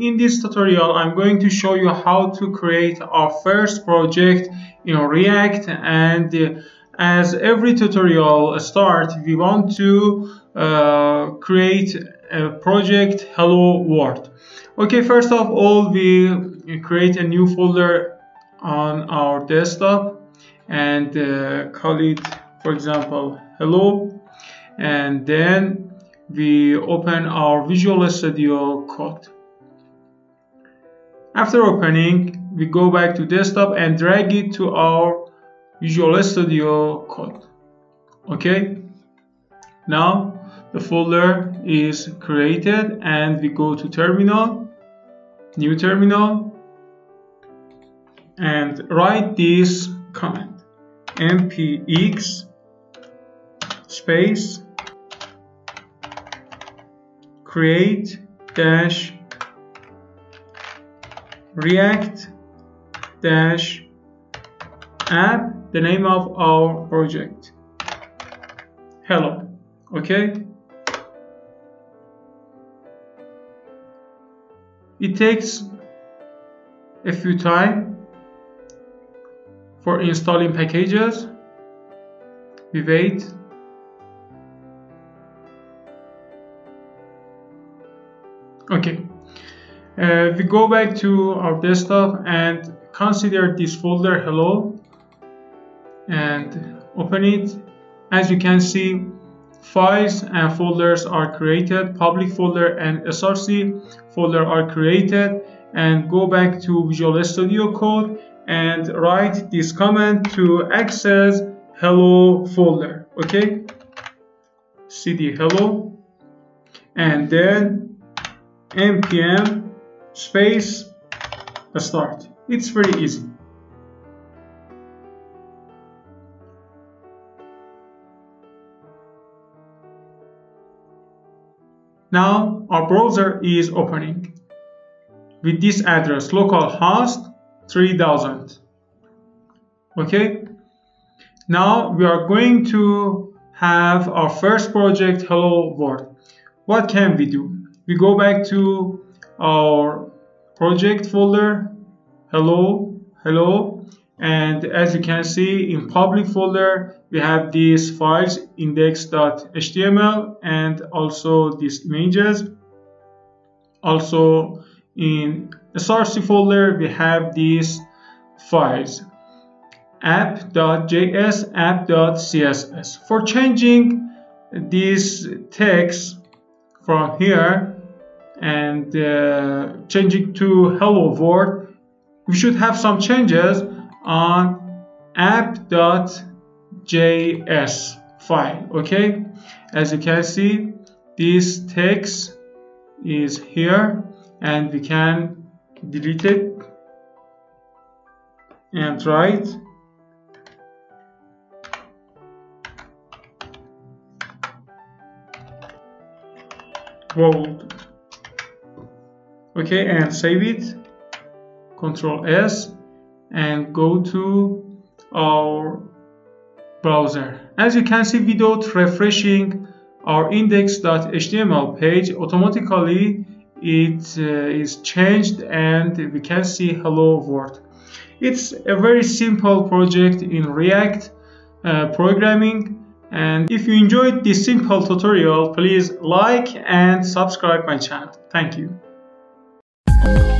in this tutorial I'm going to show you how to create our first project in React. And uh, as every tutorial start we want to uh, create a project hello world. Okay first of all we create a new folder on our desktop. And uh, call it for example hello. And then we open our Visual Studio Code. After opening, we go back to desktop and drag it to our Visual Studio Code. Okay, now the folder is created and we go to terminal, new terminal, and write this command npx space create dash react dash app the name of our project. Hello okay? It takes a few time for installing packages. We wait. Okay uh, we go back to our desktop and consider this folder hello and open it. As you can see files and folders are created public folder and src folder are created and go back to visual studio code and write this command to access hello folder okay? Cd hello and then npm space start. It's very easy. Now our browser is opening with this address localhost 3000 okay? Now we are going to have our first project hello world. What can we do? We go back to our project folder. Hello hello. And as you can see in public folder we have these files index.html and also these images. Also in src folder we have these files. app.js app.css for changing this text from here and uh, change it to hello world we should have some changes on app.js file okay? As you can see this text is here and we can delete it and write. World okay and save it. Control s and go to our browser. As you can see without refreshing our index.html page automatically it uh, is changed and we can see hello world. It's a very simple project in react uh, programming and if you enjoyed this simple tutorial please like and subscribe my channel. Thank you Bye.